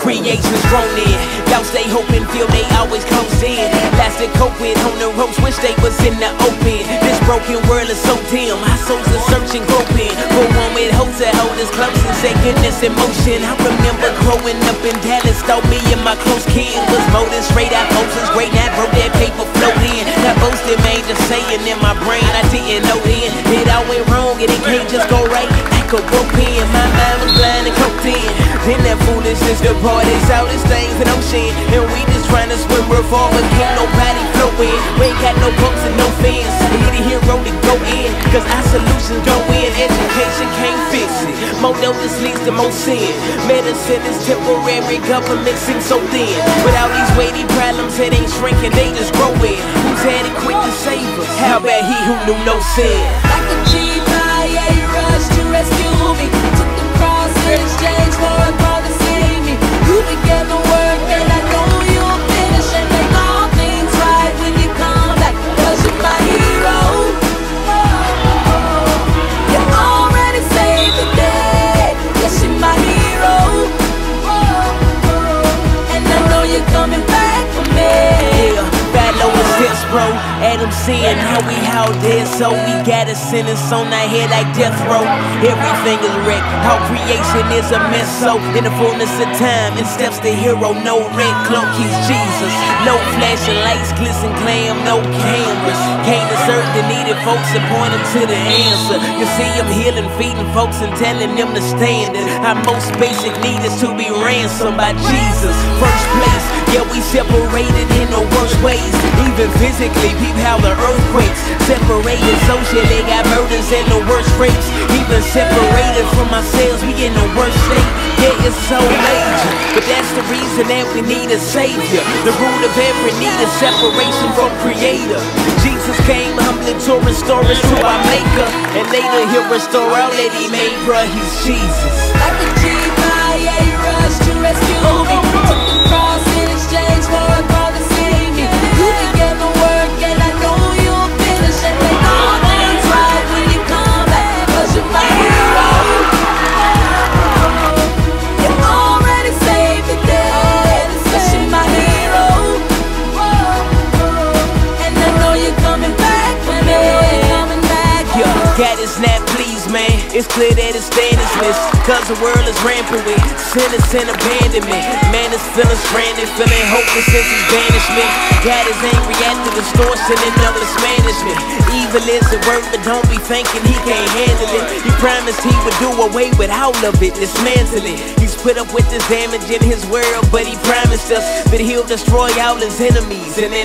creation's grown in. Y'all stay hoping, feel they always close in. Plastic coping on the ropes, wish they was in the open. This broken world is so dim, our souls are searching, groping. For one with hope to hold us close and say goodness in motion. I remember growing up in Dallas, thought me and my close kin was molding straight out Moses. Great, that broke that paper float in. That boasting man just saying in my brain, I didn't know then. It all went wrong and it can't just go right. Like a rope in, my mind was blind and. Foolishness departed, all these things that I'm seeing. And we just trying to swim reform and can't nobody flowing. We ain't got no books and no fans. We need a hero to go in, cause our solutions go in. Education can't fix it. More notice leads to more sin. Medicine is temporary, government seems so thin. Without these weighty problems, it ain't shrinking, they just growing. Who's had it quick to save us? How about he who knew no sin? Bro. Adam seeing how we how dead, so we got a sentence on our head like death row. Everything is wrecked, how creation is a mess. So, in the fullness of time, in steps the hero, no red cloak, he's Jesus. No flashing lights, glisten glam, no cameras. Can't desert the needed folks and point them to the answer. You see him healing, feeding folks and telling them to stand. Our most basic need is to be ransomed by Jesus. First place, yeah, we separated in the worst ways. Even physically, peep how the earthquakes separated socially. They got murders and the worst rapes. Even separated from ourselves, we in the worst state. Yeah, it's so major. But that's the reason that we need a savior. The root of every need is separation from creator. Jesus came humbly to restore us to our maker. And later he'll restore all that he made, bruh. He's Jesus. Man. It's clear that it's stand is missed. Cause the world is rampant with sinners and abandonment. Man is feeling stranded, feeling hopeless since his banishment. God is angry at the distortion and the mismanagement. Evil is a word, but don't be thinking he can't handle it. He promised he would do away with all of it, dismantle it. He's put up with this damage in his world, but he promised us that he'll destroy all his enemies. And then